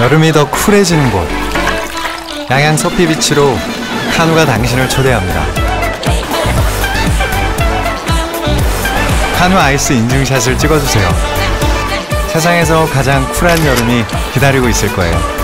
여름이 더 쿨해지는 곳. 양양 서피비치로 카누가 당신을 초대합니다. 카누 아이스 인증샷을 찍어주세요. 세상에서 가장 쿨한 여름이 기다리고 있을 거예요.